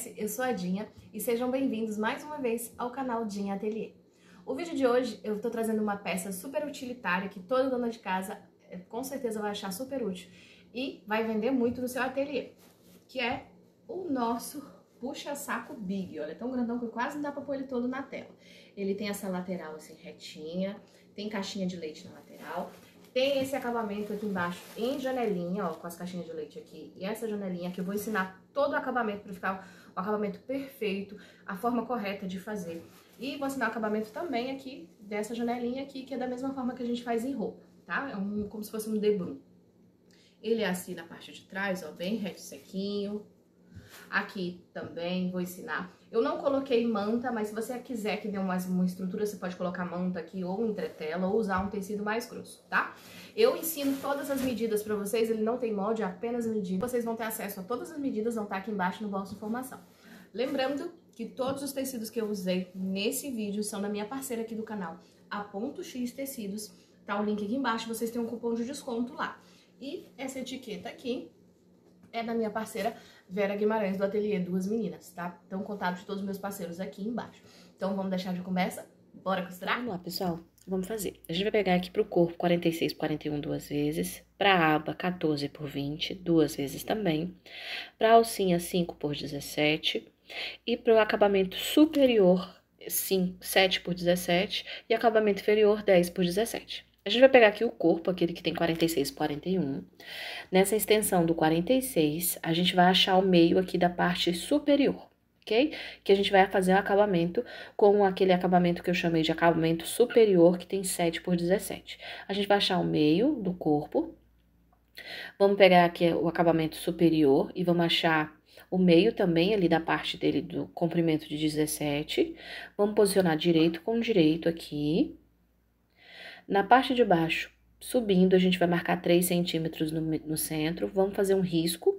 conhece, eu sou a Dinha e sejam bem-vindos mais uma vez ao canal Dinha Atelier. O vídeo de hoje eu tô trazendo uma peça super utilitária que toda dona de casa eh, com certeza vai achar super útil e vai vender muito no seu ateliê, que é o nosso puxa-saco Big. Olha, é tão grandão que quase não dá pra pôr ele todo na tela. Ele tem essa lateral assim retinha, tem caixinha de leite na lateral, tem esse acabamento aqui embaixo em janelinha, ó, com as caixinhas de leite aqui. E essa janelinha que eu vou ensinar todo o acabamento para ficar o acabamento perfeito, a forma correta de fazer. E vou ensinar o acabamento também aqui dessa janelinha aqui, que é da mesma forma que a gente faz em roupa, tá? É um, como se fosse um debrum. Ele é assim na parte de trás, ó, bem reto sequinho, Aqui também vou ensinar. Eu não coloquei manta, mas se você quiser que dê mais uma estrutura, você pode colocar manta aqui ou entretela ou usar um tecido mais grosso, tá? Eu ensino todas as medidas pra vocês, ele não tem molde, é apenas medida. Vocês vão ter acesso a todas as medidas, vão estar aqui embaixo no box de informação. Lembrando que todos os tecidos que eu usei nesse vídeo são da minha parceira aqui do canal, a Ponto X Tecidos. Tá o link aqui embaixo, vocês têm um cupom de desconto lá. E essa etiqueta aqui é da minha parceira Vera Guimarães, do Ateliê Duas Meninas, tá? Então, contato de todos os meus parceiros aqui embaixo. Então, vamos deixar de conversa? Bora costurar? Vamos lá, pessoal. Vamos fazer. A gente vai pegar aqui pro corpo 46 por 41 duas vezes, pra aba 14 por 20 duas vezes também, pra alcinha 5 por 17 e pro acabamento superior 5, 7 por 17 e acabamento inferior 10 por 17. A gente vai pegar aqui o corpo, aquele que tem 46 por 41. Nessa extensão do 46, a gente vai achar o meio aqui da parte superior, ok? Que a gente vai fazer o acabamento com aquele acabamento que eu chamei de acabamento superior, que tem 7 por 17. A gente vai achar o meio do corpo. Vamos pegar aqui o acabamento superior e vamos achar o meio também ali da parte dele do comprimento de 17. Vamos posicionar direito com direito aqui. Na parte de baixo, subindo, a gente vai marcar 3 centímetros no, no centro, vamos fazer um risco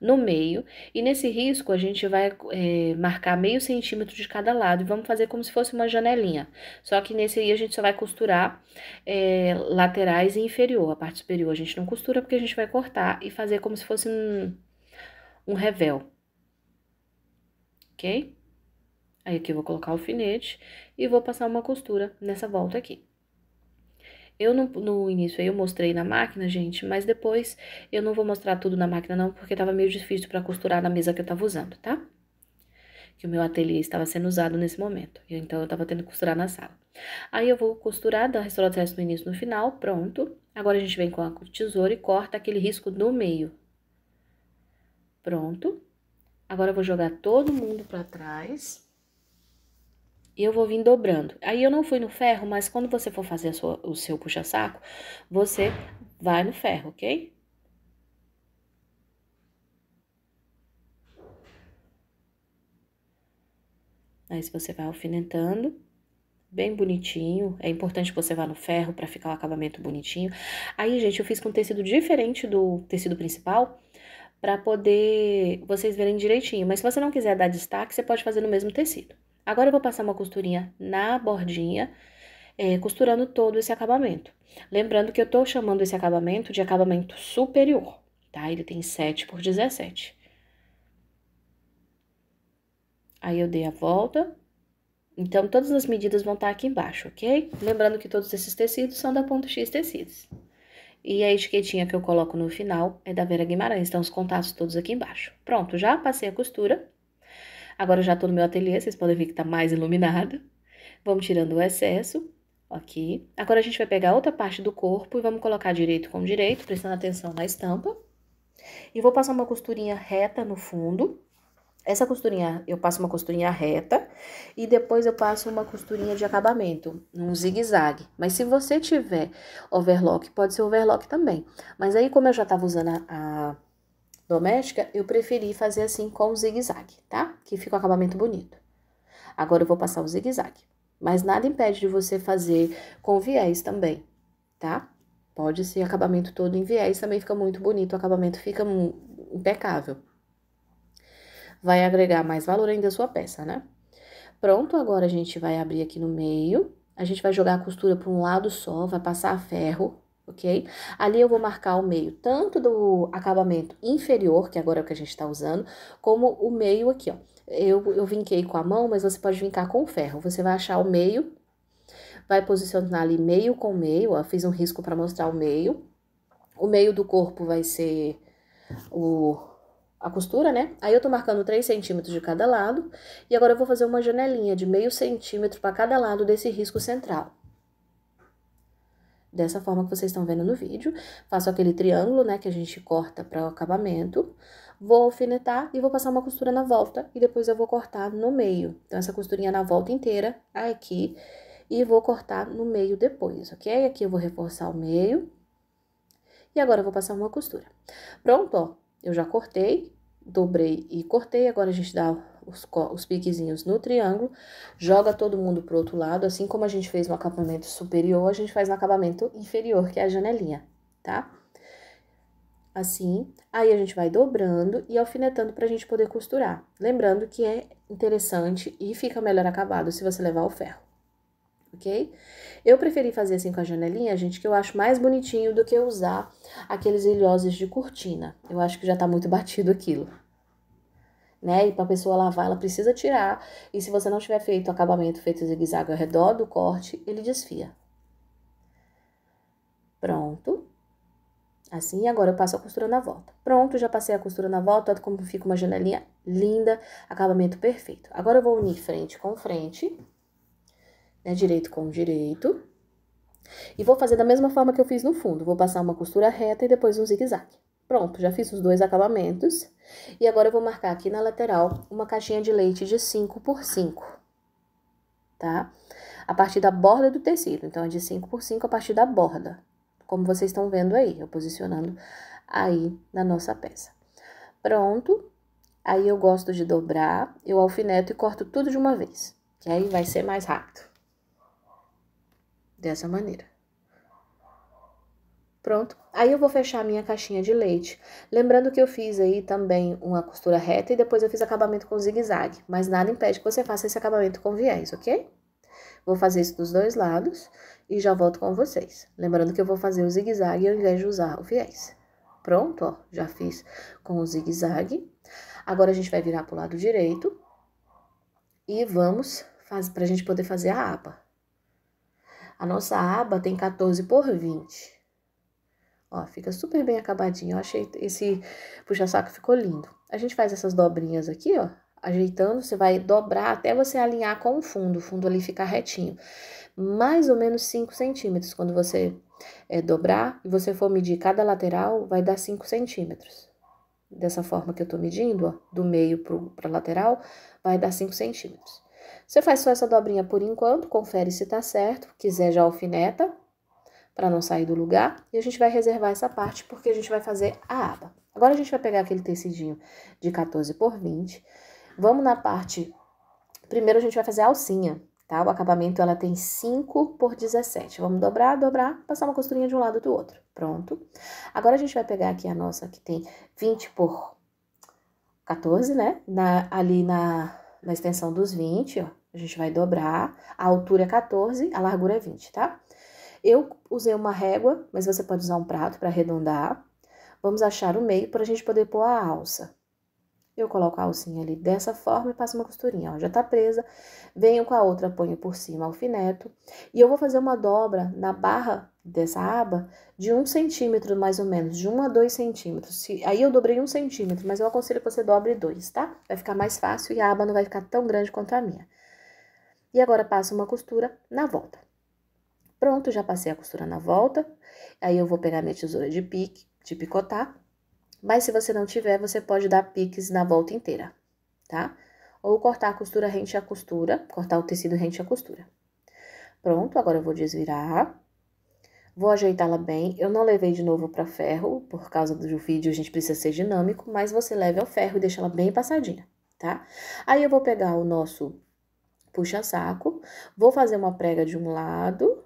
no meio, e nesse risco a gente vai é, marcar meio centímetro de cada lado, e vamos fazer como se fosse uma janelinha. Só que nesse aí a gente só vai costurar é, laterais e inferior, a parte superior a gente não costura porque a gente vai cortar e fazer como se fosse um, um revel. Ok? Aí aqui eu vou colocar o alfinete e vou passar uma costura nessa volta aqui. Eu no, início aí eu mostrei na máquina, gente, mas depois eu não vou mostrar tudo na máquina não, porque tava meio difícil para costurar na mesa que eu tava usando, tá? Que o meu ateliê estava sendo usado nesse momento, então eu tava tendo que costurar na sala. Aí eu vou costurar, dar restauração no início no final, pronto. Agora a gente vem com a tesoura e corta aquele risco no meio. Pronto. Agora eu vou jogar todo mundo para trás. E eu vou vir dobrando. Aí eu não fui no ferro, mas quando você for fazer sua, o seu puxa-saco, você vai no ferro, ok? Aí você vai alfinetando, bem bonitinho. É importante que você vá no ferro para ficar o acabamento bonitinho. Aí, gente, eu fiz com tecido diferente do tecido principal, para poder vocês verem direitinho. Mas se você não quiser dar destaque, você pode fazer no mesmo tecido. Agora eu vou passar uma costurinha na bordinha, é, costurando todo esse acabamento. Lembrando que eu tô chamando esse acabamento de acabamento superior, tá? Ele tem 7 por 17. Aí eu dei a volta. Então, todas as medidas vão estar aqui embaixo, ok? Lembrando que todos esses tecidos são da Ponto X Tecidos. E a etiquetinha que eu coloco no final é da Vera Guimarães, então os contatos todos aqui embaixo. Pronto, já passei a costura. Agora eu já tô no meu ateliê, vocês podem ver que tá mais iluminado. Vamos tirando o excesso aqui. Agora a gente vai pegar outra parte do corpo e vamos colocar direito com direito, prestando atenção na estampa. E vou passar uma costurinha reta no fundo. Essa costurinha, eu passo uma costurinha reta e depois eu passo uma costurinha de acabamento, um zigue-zague. Mas se você tiver overlock, pode ser overlock também. Mas aí, como eu já tava usando a, a doméstica, eu preferi fazer assim com o zigue-zague, tá? Que fica um acabamento bonito. Agora eu vou passar o zigue-zague. Mas nada impede de você fazer com viés também, tá? Pode ser acabamento todo em viés, também fica muito bonito, o acabamento fica impecável. Vai agregar mais valor ainda à sua peça, né? Pronto, agora a gente vai abrir aqui no meio. A gente vai jogar a costura para um lado só, vai passar ferro, ok? Ali eu vou marcar o meio tanto do acabamento inferior, que agora é o que a gente tá usando, como o meio aqui, ó. Eu, eu vinquei com a mão, mas você pode vincar com o ferro. Você vai achar o meio, vai posicionar ali meio com meio, ó. Fiz um risco para mostrar o meio. O meio do corpo vai ser o, a costura, né? Aí eu tô marcando 3 centímetros de cada lado. E agora eu vou fazer uma janelinha de meio centímetro para cada lado desse risco central dessa forma que vocês estão vendo no vídeo. Faço aquele triângulo, né, que a gente corta para o acabamento. Vou alfinetar e vou passar uma costura na volta e depois eu vou cortar no meio. Então, essa costurinha na volta inteira, aqui, e vou cortar no meio depois, ok? Aqui eu vou reforçar o meio. E agora eu vou passar uma costura. Pronto, ó, eu já cortei, dobrei e cortei. Agora a gente dá os, os piquezinhos no triângulo, joga todo mundo pro outro lado, assim como a gente fez no acabamento superior, a gente faz no acabamento inferior, que é a janelinha, tá? Assim, aí a gente vai dobrando e alfinetando pra gente poder costurar. Lembrando que é interessante e fica melhor acabado se você levar o ferro, ok? Eu preferi fazer assim com a janelinha, gente, que eu acho mais bonitinho do que usar aqueles ilhoses de cortina. Eu acho que já tá muito batido aquilo né? E para a pessoa lavar, ela precisa tirar. E se você não tiver feito o acabamento feito zigue-zague ao redor do corte, ele desfia. Pronto. Assim, agora eu passo a costura na volta. Pronto, já passei a costura na volta, olha como fica uma janelinha linda, acabamento perfeito. Agora eu vou unir frente com frente, né, direito com direito. E vou fazer da mesma forma que eu fiz no fundo. Vou passar uma costura reta e depois um zigue-zague. Pronto, já fiz os dois acabamentos. E agora eu vou marcar aqui na lateral uma caixinha de leite de 5 por 5, tá? A partir da borda do tecido, então é de 5 por 5 a partir da borda, como vocês estão vendo aí, eu posicionando aí na nossa peça. Pronto, aí eu gosto de dobrar, eu alfineto e corto tudo de uma vez, que aí vai ser mais rápido. Dessa maneira. Pronto. Aí eu vou fechar a minha caixinha de leite. Lembrando que eu fiz aí também uma costura reta e depois eu fiz acabamento com zigue-zague. Mas nada impede que você faça esse acabamento com viés, ok? Vou fazer isso dos dois lados e já volto com vocês. Lembrando que eu vou fazer o zigue-zague ao invés de usar o viés. Pronto, ó. Já fiz com o zigue-zague. Agora a gente vai virar pro lado direito. E vamos fazer, pra gente poder fazer a aba. A nossa aba tem 14 por 20. Ó, fica super bem acabadinho. Eu achei esse puxa-saco ficou lindo. A gente faz essas dobrinhas aqui, ó. Ajeitando, você vai dobrar até você alinhar com o fundo. O fundo ali ficar retinho. Mais ou menos 5 centímetros. Quando você é, dobrar e você for medir cada lateral, vai dar 5 centímetros. Dessa forma que eu tô medindo, ó, do meio pro, pra lateral, vai dar 5 centímetros. Você faz só essa dobrinha por enquanto, confere se tá certo. Quiser já alfineta, para não sair do lugar. E a gente vai reservar essa parte porque a gente vai fazer a aba. Agora a gente vai pegar aquele tecidinho de 14 por 20. Vamos na parte... Primeiro a gente vai fazer a alcinha, tá? O acabamento ela tem 5 por 17. Vamos dobrar, dobrar, passar uma costurinha de um lado do outro. Pronto. Agora a gente vai pegar aqui a nossa que tem 20 por 14, né? Na, ali na, na extensão dos 20, ó. A gente vai dobrar. A altura é 14, a largura é 20, tá? Eu usei uma régua, mas você pode usar um prato para arredondar. Vamos achar o meio para a gente poder pôr a alça. Eu coloco a alcinha ali dessa forma e passo uma costurinha, ó, já tá presa. Venho com a outra, ponho por cima alfineto. E eu vou fazer uma dobra na barra dessa aba de um centímetro, mais ou menos, de um a dois centímetros. Se, aí eu dobrei um centímetro, mas eu aconselho que você dobre dois, tá? Vai ficar mais fácil e a aba não vai ficar tão grande quanto a minha. E agora passo uma costura na volta. Pronto, já passei a costura na volta. Aí eu vou pegar minha tesoura de pique, de picotar. Mas se você não tiver, você pode dar piques na volta inteira, tá? Ou cortar a costura rente à costura, cortar o tecido rente à costura. Pronto, agora eu vou desvirar. Vou ajeitá-la bem. Eu não levei de novo para ferro, por causa do vídeo a gente precisa ser dinâmico, mas você leve ao ferro e deixa ela bem passadinha, tá? Aí eu vou pegar o nosso puxa-saco, vou fazer uma prega de um lado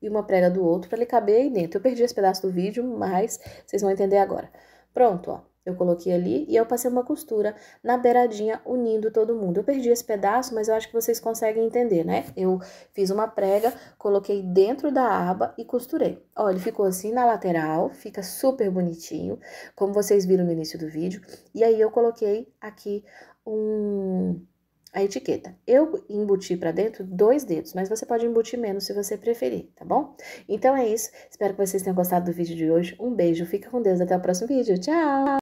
e uma prega do outro para ele caber aí dentro. Eu perdi esse pedaço do vídeo, mas vocês vão entender agora. Pronto, ó. eu coloquei ali e eu passei uma costura na beiradinha unindo todo mundo. Eu perdi esse pedaço, mas eu acho que vocês conseguem entender, né? Eu fiz uma prega, coloquei dentro da aba e costurei. Ó, ele ficou assim na lateral, fica super bonitinho, como vocês viram no início do vídeo. E aí eu coloquei aqui um a etiqueta. Eu embuti para dentro dois dedos, mas você pode embutir menos se você preferir, tá bom? Então é isso. Espero que vocês tenham gostado do vídeo de hoje. Um beijo, fica com Deus, até o próximo vídeo. Tchau!